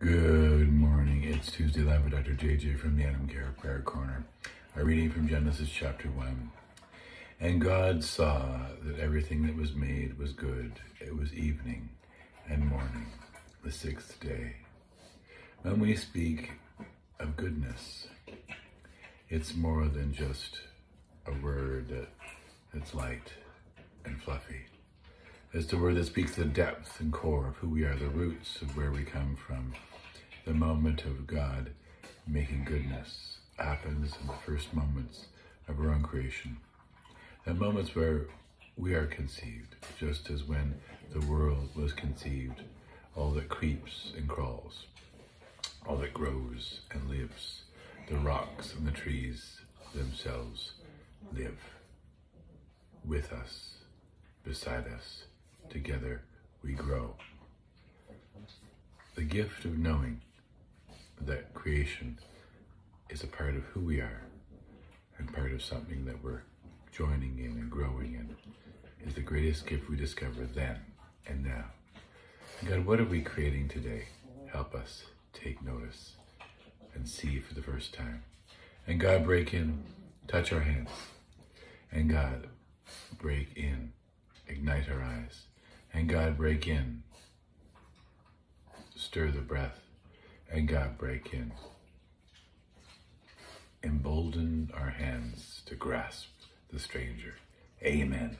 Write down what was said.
Good morning. It's Tuesday live with Dr. JJ from the Anam Cara Prayer Corner. A reading from Genesis chapter 1. And God saw that everything that was made was good. It was evening and morning, the sixth day. When we speak of goodness, it's more than just a word that, that's light and fluffy. It's the word that speaks the depth and core of who we are, the roots of where we come from. The moment of God making goodness happens in the first moments of our own creation. The moments where we are conceived, just as when the world was conceived, all that creeps and crawls, all that grows and lives, the rocks and the trees themselves live with us, beside us, together we grow. The gift of knowing that creation is a part of who we are and part of something that we're joining in and growing in is the greatest gift we discover then and now. God, what are we creating today? Help us take notice and see for the first time. And God, break in, touch our hands. And God, break in, ignite our eyes and God break in. Stir the breath, and God break in. Embolden our hands to grasp the stranger. Amen.